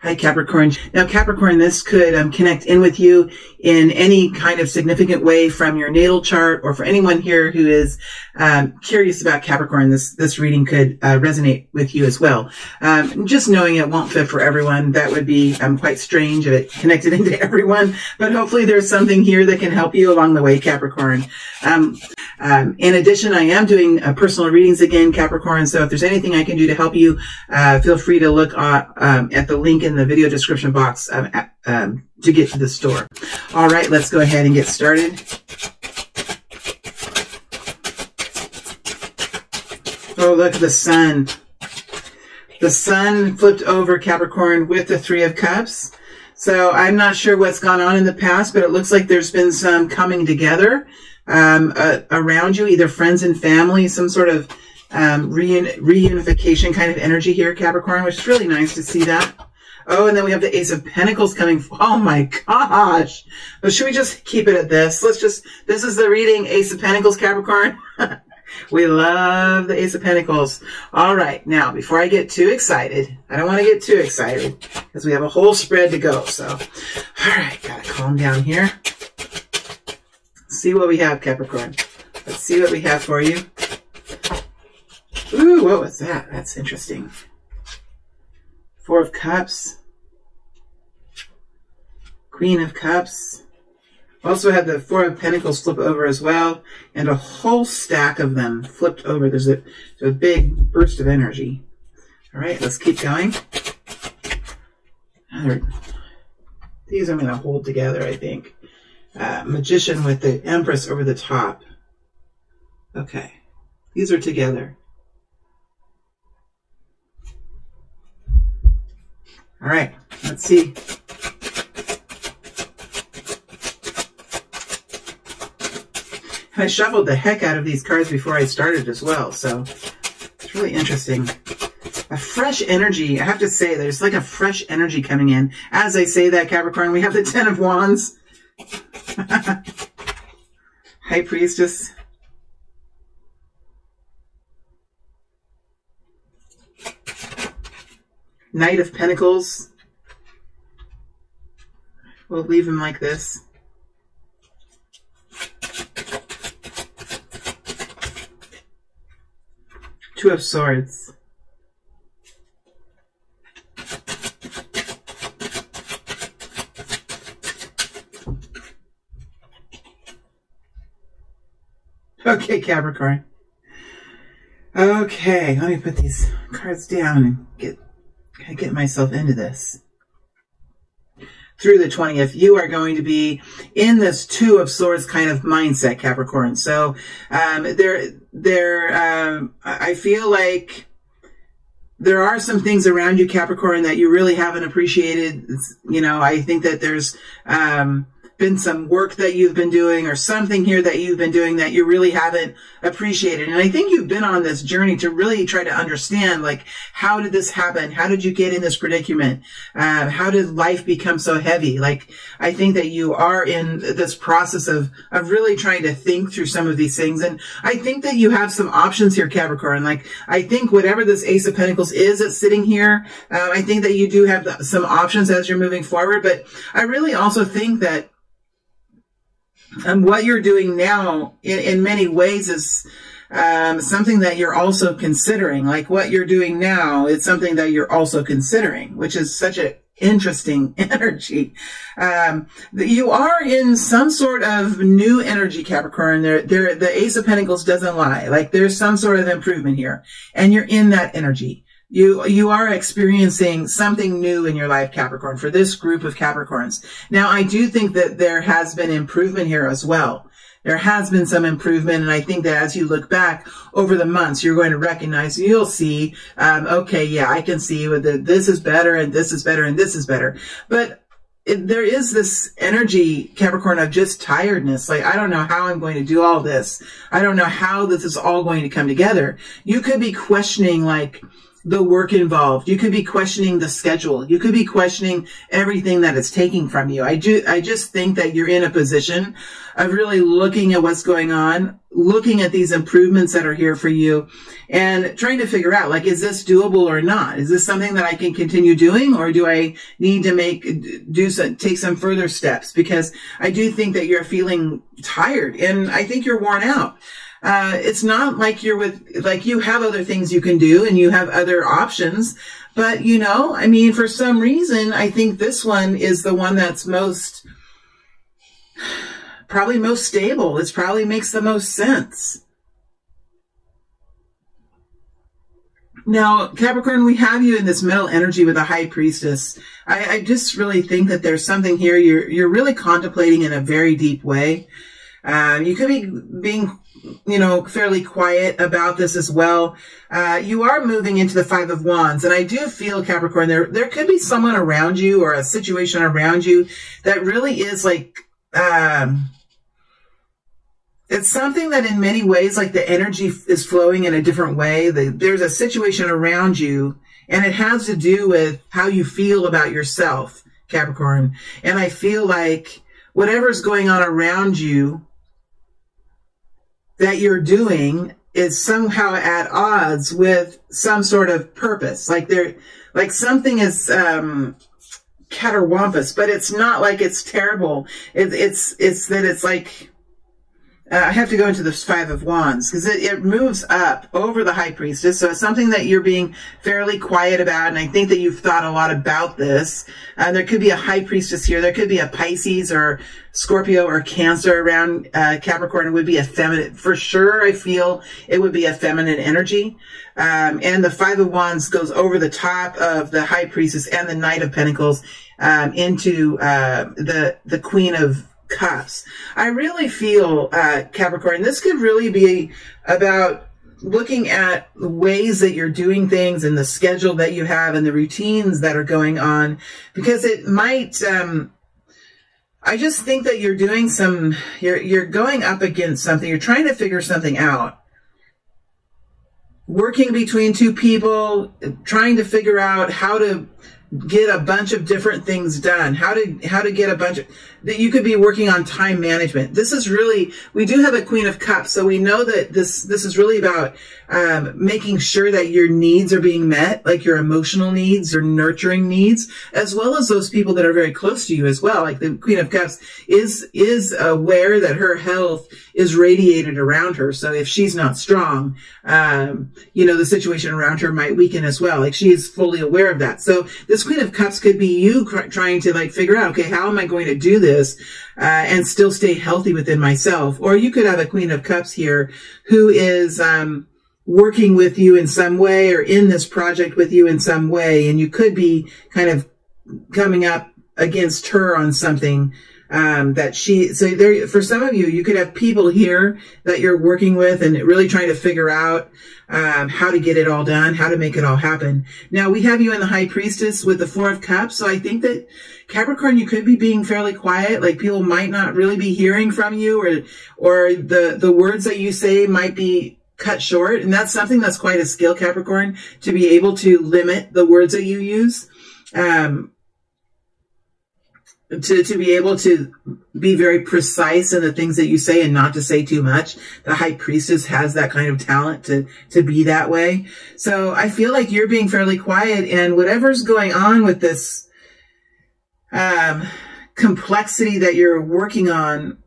Hi, Capricorn. Now, Capricorn, this could um, connect in with you in any kind of significant way from your natal chart or for anyone here who is um, curious about Capricorn, this, this reading could uh, resonate with you as well. Um, just knowing it won't fit for everyone, that would be um, quite strange if it connected into everyone, but hopefully there's something here that can help you along the way, Capricorn. Um, um, in addition, I am doing uh, personal readings again, Capricorn, so if there's anything I can do to help you, uh, feel free to look uh, at the link in the video description box at, to get to the store. All right, let's go ahead and get started. Oh, look at the sun. The sun flipped over Capricorn with the Three of Cups. So I'm not sure what's gone on in the past, but it looks like there's been some coming together um, uh, around you, either friends and family, some sort of um, reun reunification kind of energy here, Capricorn, which is really nice to see that. Oh, and then we have the Ace of Pentacles coming. Oh my gosh. But should we just keep it at this? Let's just, this is the reading, Ace of Pentacles, Capricorn. we love the Ace of Pentacles. All right. Now, before I get too excited, I don't want to get too excited because we have a whole spread to go. So, all right. Gotta calm down here. see what we have, Capricorn. Let's see what we have for you. Ooh, what was that? That's interesting. Four of Cups. Queen of Cups. Also have the Four of Pentacles flip over as well, and a whole stack of them flipped over. There's a, a big burst of energy. All right, let's keep going. These I'm going to hold together, I think. Uh, Magician with the Empress over the top. Okay, these are together. All right, let's see. I shuffled the heck out of these cards before I started as well, so it's really interesting. A fresh energy, I have to say, there's like a fresh energy coming in. As I say that, Capricorn, we have the Ten of Wands. High Priestess. Knight of Pentacles. We'll leave him like this. Two of Swords. Okay, Capricorn. Okay, let me put these cards down and get get myself into this through the 20th, you are going to be in this two of swords kind of mindset, Capricorn. So, um, there, there, um, I feel like there are some things around you, Capricorn, that you really haven't appreciated. you know, I think that there's, um, been some work that you've been doing or something here that you've been doing that you really haven't appreciated. And I think you've been on this journey to really try to understand, like, how did this happen? How did you get in this predicament? Uh, how did life become so heavy? Like, I think that you are in this process of, of really trying to think through some of these things. And I think that you have some options here, Capricorn. Like, I think whatever this Ace of Pentacles is that's sitting here, uh, I think that you do have some options as you're moving forward. But I really also think that and what you're doing now in, in many ways is um, something that you're also considering. Like what you're doing now is something that you're also considering, which is such an interesting energy. Um, you are in some sort of new energy, Capricorn. There, there, the Ace of Pentacles doesn't lie. Like there's some sort of improvement here, and you're in that energy you you are experiencing something new in your life capricorn for this group of capricorns now i do think that there has been improvement here as well there has been some improvement and i think that as you look back over the months you're going to recognize you'll see um, okay yeah i can see that this is better and this is better and this is better but it, there is this energy, Capricorn, of just tiredness. Like, I don't know how I'm going to do all this. I don't know how this is all going to come together. You could be questioning, like, the work involved. You could be questioning the schedule. You could be questioning everything that it's taking from you. I do, I just think that you're in a position of really looking at what's going on, looking at these improvements that are here for you and trying to figure out, like, is this doable or not? Is this something that I can continue doing or do I need to make, do some, take some further steps? Because I do think that you're feeling tired and I think you're worn out uh, it's not like you're with, like you have other things you can do and you have other options. But, you know, I mean, for some reason, I think this one is the one that's most, probably most stable. It probably makes the most sense. Now, Capricorn, we have you in this middle energy with a high priestess. I, I, just really think that there's something here you're you're really contemplating in a very deep way. Um, you could be being you know, fairly quiet about this as well. Uh, you are moving into the five of wands. And I do feel Capricorn, there, there could be someone around you or a situation around you that really is like, um, it's something that in many ways, like the energy is flowing in a different way. The, there's a situation around you and it has to do with how you feel about yourself, Capricorn. And I feel like whatever's going on around you, that you're doing is somehow at odds with some sort of purpose. Like there, like something is, um, caterwampus, but it's not like it's terrible. It, it's, it's that it's like, uh, I have to go into this Five of Wands because it, it moves up over the High Priestess. So it's something that you're being fairly quiet about. And I think that you've thought a lot about this. Uh, there could be a High Priestess here. There could be a Pisces or Scorpio or Cancer around uh, Capricorn. It would be a feminine, for sure. I feel it would be a feminine energy. Um, and the Five of Wands goes over the top of the High Priestess and the Knight of Pentacles um, into uh, the the Queen of cups. I really feel, uh, Capricorn, this could really be about looking at the ways that you're doing things and the schedule that you have and the routines that are going on because it might, um, I just think that you're doing some, you're, you're going up against something. You're trying to figure something out. Working between two people, trying to figure out how to get a bunch of different things done. How to how to get a bunch of that you could be working on time management. This is really we do have a queen of cups so we know that this this is really about um, making sure that your needs are being met like your emotional needs or nurturing needs as well as those people that are very close to you as well. Like the queen of cups is is aware that her health is radiated around her. So if she's not strong um, you know the situation around her might weaken as well. Like she is fully aware of that. So this this Queen of Cups could be you trying to like figure out, okay, how am I going to do this uh, and still stay healthy within myself? Or you could have a Queen of Cups here who is um, working with you in some way or in this project with you in some way, and you could be kind of coming up against her on something um, that she, so there, for some of you, you could have people here that you're working with and really trying to figure out, um, how to get it all done, how to make it all happen. Now we have you in the high priestess with the four of cups. So I think that Capricorn, you could be being fairly quiet. Like people might not really be hearing from you or, or the, the words that you say might be cut short. And that's something that's quite a skill, Capricorn, to be able to limit the words that you use. Um, to, to be able to be very precise in the things that you say and not to say too much. The high priestess has that kind of talent to, to be that way. So I feel like you're being fairly quiet and whatever's going on with this, um, complexity that you're working on,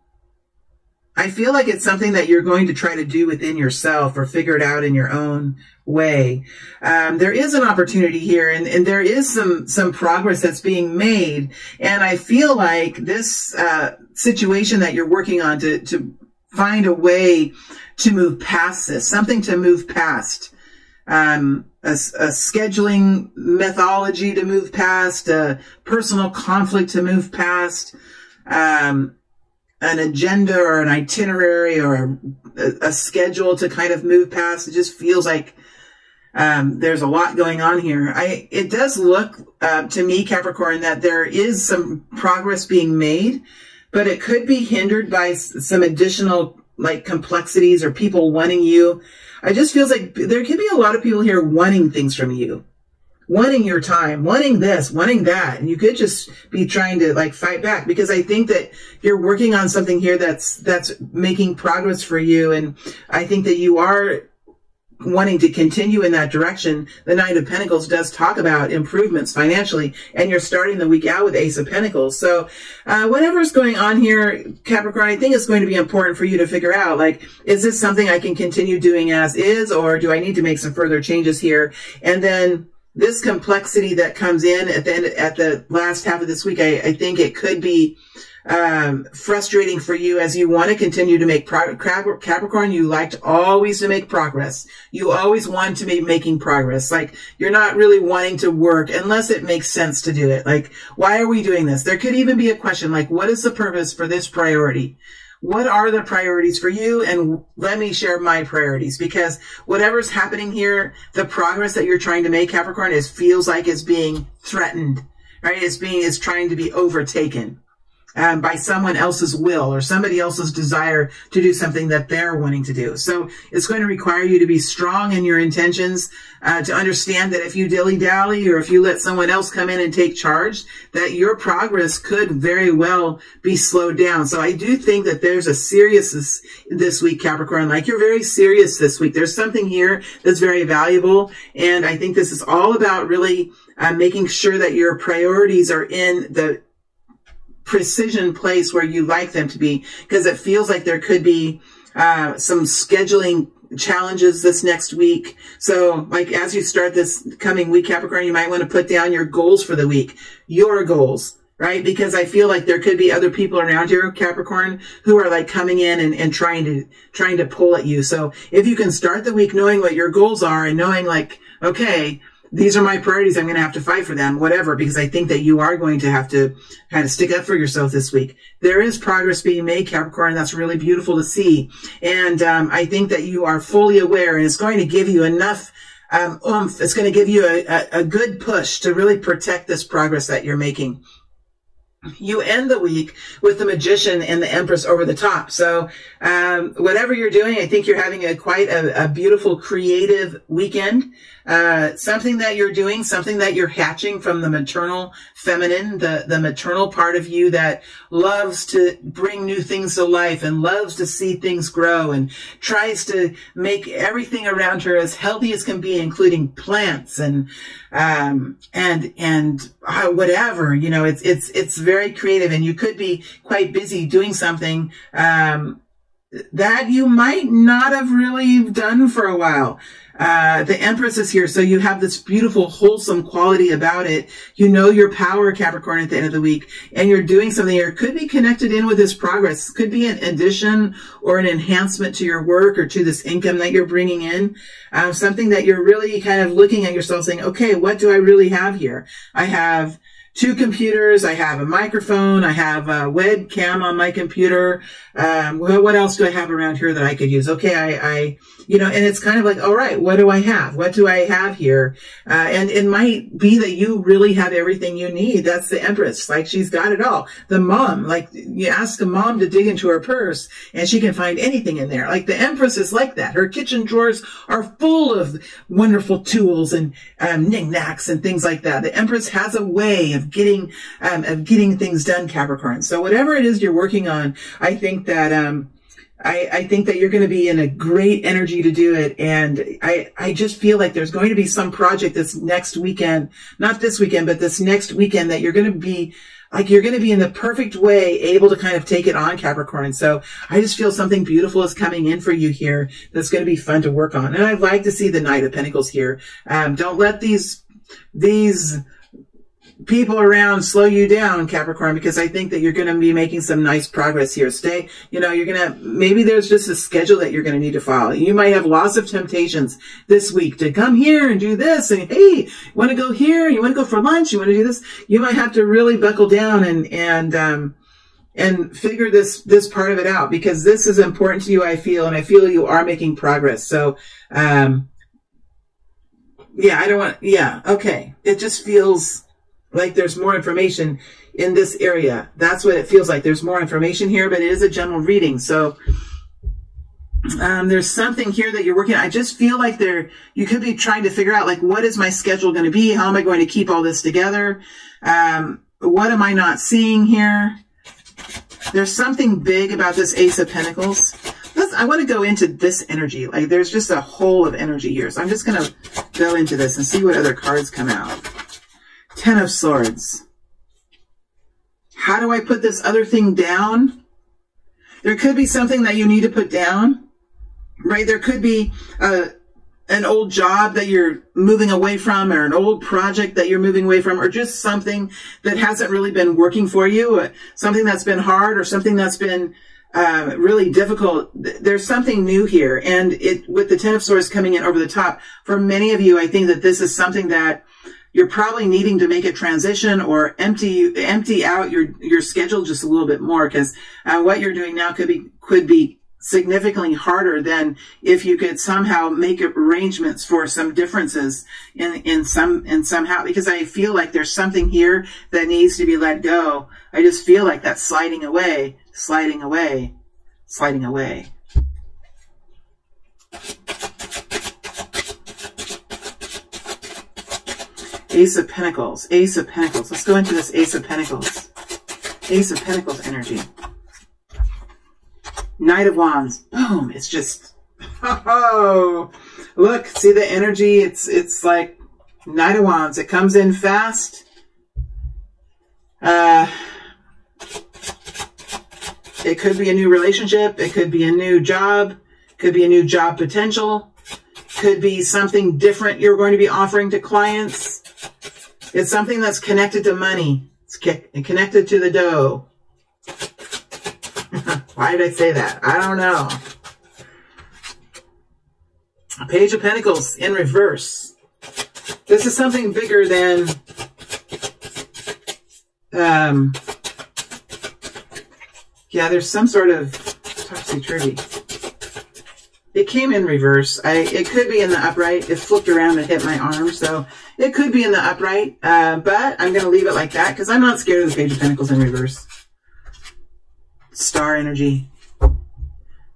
I feel like it's something that you're going to try to do within yourself or figure it out in your own way. Um, there is an opportunity here and, and there is some, some progress that's being made. And I feel like this, uh, situation that you're working on to, to find a way to move past this, something to move past. Um, a, a, scheduling methodology to move past, a personal conflict to move past, um, an agenda or an itinerary or a, a, schedule to kind of move past. It just feels like um, there's a lot going on here. I it does look uh, to me, Capricorn, that there is some progress being made, but it could be hindered by some additional like complexities or people wanting you. I just feels like there could be a lot of people here wanting things from you wanting your time, wanting this, wanting that. And you could just be trying to like fight back because I think that you're working on something here that's, that's making progress for you. And I think that you are wanting to continue in that direction. The Knight of Pentacles does talk about improvements financially and you're starting the week out with Ace of Pentacles. So, uh, whatever's going on here, Capricorn, I think it's going to be important for you to figure out, like, is this something I can continue doing as is or do I need to make some further changes here? And then, this complexity that comes in at the end, at the last half of this week, I, I think it could be um, frustrating for you as you want to continue to make pro- Capricorn. You liked always to make progress. You always want to be making progress. Like you're not really wanting to work unless it makes sense to do it. Like, why are we doing this? There could even be a question like, what is the purpose for this priority? What are the priorities for you? And let me share my priorities because whatever's happening here, the progress that you're trying to make, Capricorn, is feels like it's being threatened, right? It's being, it's trying to be overtaken um, by someone else's will or somebody else's desire to do something that they're wanting to do. So it's going to require you to be strong in your intentions, uh, to understand that if you dilly dally or if you let someone else come in and take charge, that your progress could very well be slowed down. So I do think that there's a seriousness this week, Capricorn. Like you're very serious this week. There's something here that's very valuable. And I think this is all about really uh, making sure that your priorities are in the precision place where you like them to be because it feels like there could be uh, some scheduling challenges this next week. So like as you start this coming week, Capricorn, you might want to put down your goals for the week, your goals, right? Because I feel like there could be other people around here, Capricorn, who are like coming in and, and trying to, trying to pull at you. So if you can start the week knowing what your goals are and knowing like, okay, these are my priorities. I'm going to have to fight for them, whatever, because I think that you are going to have to kind of stick up for yourself this week. There is progress being made, Capricorn. That's really beautiful to see. And um, I think that you are fully aware and it's going to give you enough um, oomph. It's going to give you a, a, a good push to really protect this progress that you're making you end the week with the magician and the empress over the top. So, um, whatever you're doing, I think you're having a quite a, a beautiful creative weekend. Uh, something that you're doing, something that you're hatching from the maternal feminine, the, the maternal part of you that loves to bring new things to life and loves to see things grow and tries to make everything around her as healthy as can be, including plants and, um, and, and uh, whatever, you know, it's, it's, it's very creative and you could be quite busy doing something, um, that you might not have really done for a while. Uh, the Empress is here, so you have this beautiful, wholesome quality about it. You know your power, Capricorn, at the end of the week, and you're doing something here. Could be connected in with this progress. Could be an addition or an enhancement to your work or to this income that you're bringing in. Uh, something that you're really kind of looking at yourself saying, okay, what do I really have here? I have two computers. I have a microphone. I have a webcam on my computer. Um, what else do I have around here that I could use? Okay, I, I, you know, and it's kind of like, all right, what do I have? What do I have here? Uh, and it might be that you really have everything you need. That's the Empress. Like she's got it all. The mom, like you ask a mom to dig into her purse and she can find anything in there. Like the Empress is like that. Her kitchen drawers are full of wonderful tools and um, knickknacks and things like that. The Empress has a way of getting, um, of getting things done, Capricorn. So whatever it is you're working on, I think that, um, I, I think that you're going to be in a great energy to do it. And I, I just feel like there's going to be some project this next weekend, not this weekend, but this next weekend that you're going to be like you're going to be in the perfect way able to kind of take it on Capricorn. So I just feel something beautiful is coming in for you here that's going to be fun to work on. And I'd like to see the Knight of Pentacles here. Um, don't let these, these, people around slow you down, Capricorn, because I think that you're going to be making some nice progress here. Stay, you know, you're going to, maybe there's just a schedule that you're going to need to follow. You might have lots of temptations this week to come here and do this. And hey, want to go here? You want to go for lunch? You want to do this? You might have to really buckle down and, and, um, and figure this, this part of it out because this is important to you, I feel, and I feel you are making progress. So, um, yeah, I don't want, yeah, okay. It just feels, like there's more information in this area. That's what it feels like. There's more information here, but it is a general reading. So Um, there's something here that you're working on. I just feel like there, you could be trying to figure out, like, what is my schedule going to be? How am I going to keep all this together? Um, what am I not seeing here? There's something big about this Ace of Pentacles. Let's, I want to go into this energy. Like, there's just a hole of energy here. So I'm just going to go into this and see what other cards come out. Ten of Swords. How do I put this other thing down? There could be something that you need to put down right? There could be a, an old job that you're moving away from or an old project that you're moving away from or just something that hasn't really been working for you, uh, something that's been hard or something that's been uh, really difficult. There's something new here. And it, with the Ten of Swords coming in over the top, for many of you, I think that this is something that you're probably needing to make a transition or empty empty out your your schedule just a little bit more because uh, what you're doing now could be could be significantly harder than if you could somehow make arrangements for some differences in, in some, in somehow, because I feel like there's something here that needs to be let go. I just feel like that's sliding away, sliding away, sliding away. Ace of Pentacles, Ace of Pentacles. Let's go into this Ace of Pentacles. Ace of Pentacles energy. Knight of Wands. Boom. It's just, oh, look, see the energy? It's, it's like Knight of Wands. It comes in fast. Uh, it could be a new relationship. It could be a new job. Could be a new job potential. Could be something different you're going to be offering to clients. It's something that's connected to money. It's connected to the dough. Why did I say that? I don't know. Page of Pentacles in reverse. This is something bigger than um yeah, there's some sort of topsy-turvy. It came in reverse. I It could be in the upright. It flipped around and hit my arm, so it could be in the upright. Uh, but I'm going to leave it like that because I'm not scared of the Page of Pentacles in reverse star energy.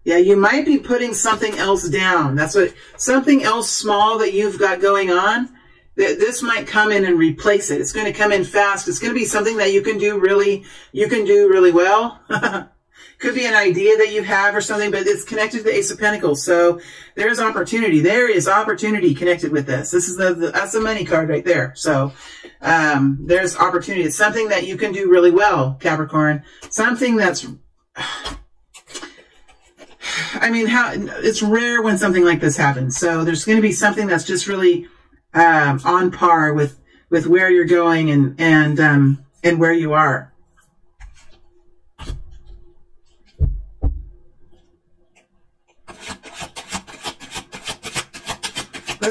Yeah, you might be putting something else down. That's what, something else small that you've got going on, this might come in and replace it. It's going to come in fast. It's going to be something that you can do really, you can do really well. Could be an idea that you have or something, but it's connected to the Ace of Pentacles. So there's opportunity. There is opportunity connected with this. This is the, the that's the money card right there. So um, there's opportunity. It's something that you can do really well, Capricorn. Something that's I mean, how it's rare when something like this happens. So there's going to be something that's just really um, on par with with where you're going and and um, and where you are.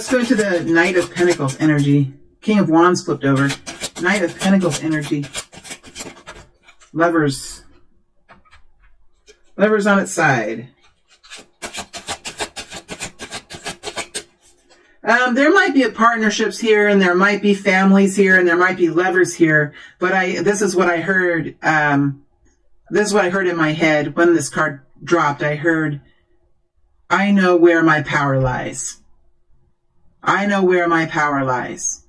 Let's go into the Knight of Pentacles energy. King of Wands flipped over. Knight of Pentacles energy. Lovers. Lovers on its side. Um, there might be partnerships here, and there might be families here, and there might be lovers here. But I, this is what I heard. Um, this is what I heard in my head when this card dropped. I heard, "I know where my power lies. I know where my power lies."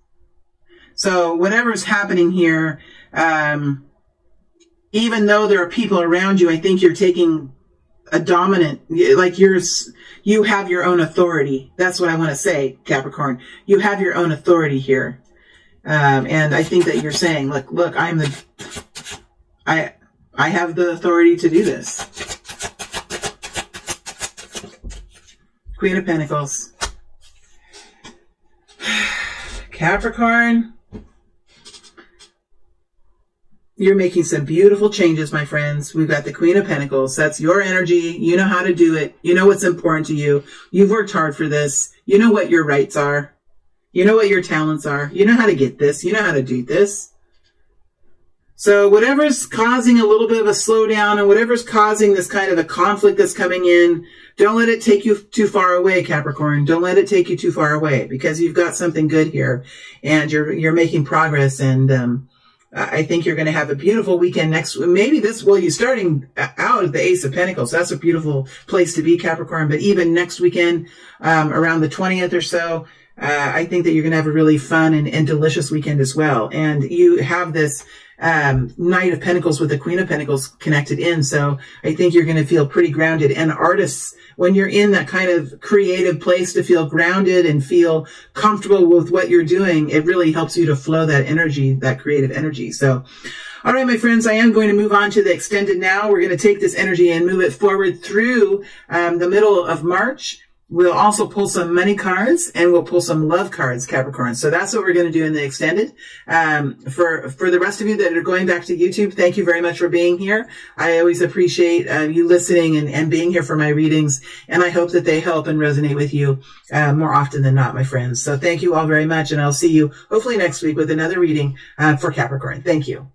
So whatever's happening here, um, even though there are people around you, I think you're taking a dominant, like you're, you have your own authority. That's what I want to say, Capricorn. You have your own authority here. Um, and I think that you're saying, look, look, I'm the, I, I have the authority to do this. Queen of Pentacles. Capricorn. You're making some beautiful changes, my friends. We've got the Queen of Pentacles. That's your energy. You know how to do it. You know what's important to you. You've worked hard for this. You know what your rights are. You know what your talents are. You know how to get this. You know how to do this. So whatever's causing a little bit of a slowdown and whatever's causing this kind of a conflict that's coming in, don't let it take you too far away, Capricorn. Don't let it take you too far away because you've got something good here and you're, you're making progress and, um, I think you're going to have a beautiful weekend next. Maybe this, well, you're starting out at the Ace of Pentacles. That's a beautiful place to be, Capricorn. But even next weekend, um, around the 20th or so, uh, I think that you're going to have a really fun and, and delicious weekend as well. And you have this um, Knight of Pentacles with the Queen of Pentacles connected in. So I think you're going to feel pretty grounded. And artists, when you're in that kind of creative place to feel grounded and feel comfortable with what you're doing, it really helps you to flow that energy, that creative energy. So, all right, my friends, I am going to move on to the extended now. We're going to take this energy and move it forward through um, the middle of March. We'll also pull some money cards and we'll pull some love cards, Capricorn. So that's what we're going to do in the extended. Um, for, for the rest of you that are going back to YouTube, thank you very much for being here. I always appreciate uh, you listening and, and being here for my readings. And I hope that they help and resonate with you uh, more often than not, my friends. So thank you all very much. And I'll see you hopefully next week with another reading uh, for Capricorn. Thank you.